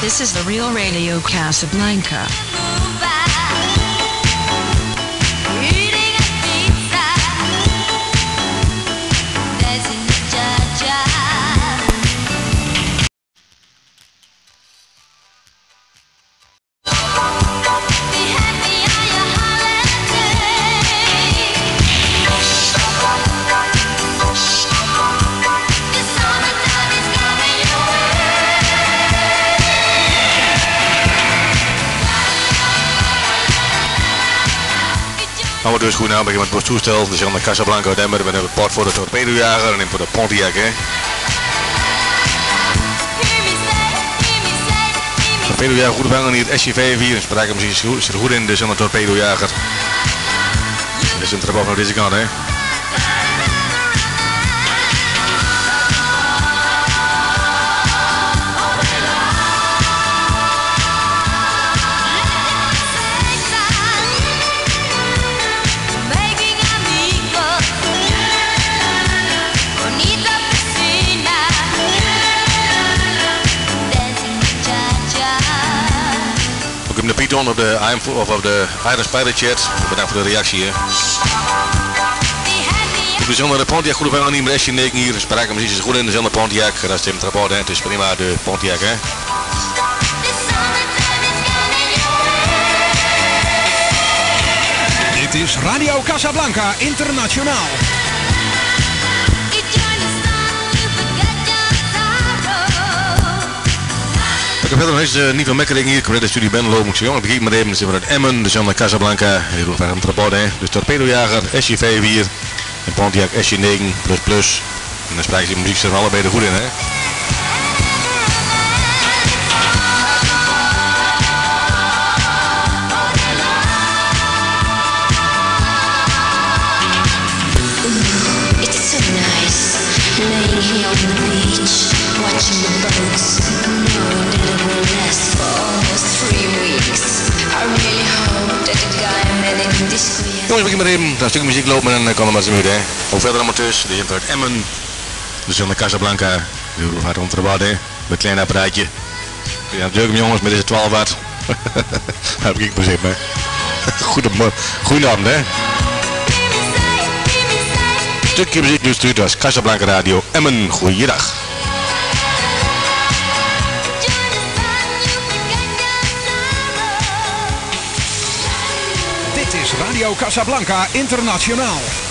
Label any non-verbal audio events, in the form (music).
This is the Real Radio Casablanca. Dus goed aanbeginnen met het toestel. Dus aan de Casablanca uit Emmer met een port voor de torpedojager en een voor de Pontiac. Hè. Torpedojager goed op niet het SJ-4. En spraken misschien zit er goed in, dus aan de torpedojager. Is een trap naar deze kant, hè. Python op de, of op de Iron Spider chat. Bedankt voor de reactie. Hè. Ook bijzonder de Pontiac goed op een niet meer SJ9 hier. Spraken muziek is goed in dezelfde Pontiac. Dat is Tim Traport, hè. Het is prima de Pontiac, hè. Dit is Radio Casablanca Internationaal. Ik heb verder nog eens niet van Mekkering hier. Ik de studie Benlo. Jongen, begin maar even. Dan zitten we uit Emmen, dus de Casablanca. We een rapport, hè. Dus torpedojager, SJ5 hier. En Pontiac SJ9 plus plus. En dan spreekt die muziek er allebei er goed in, hè. Jongens, begin maar even. Dat stuk muziek loopt en dan kan er maar eens hè. Ook verder tussen. Die zijn uit Emmen. Dus de Casablanca. De water, hè. Met een klein apparaatje. Ja, natuurlijk jongens, met deze 12 watt. (laughs) heb ik maar. (laughs) Goedemorgen. Goedenavond, hè. Stukje muziek nu stuurt als Casablanca Radio Emmen. Goeiedag. Dit is Radio Casablanca Internationaal.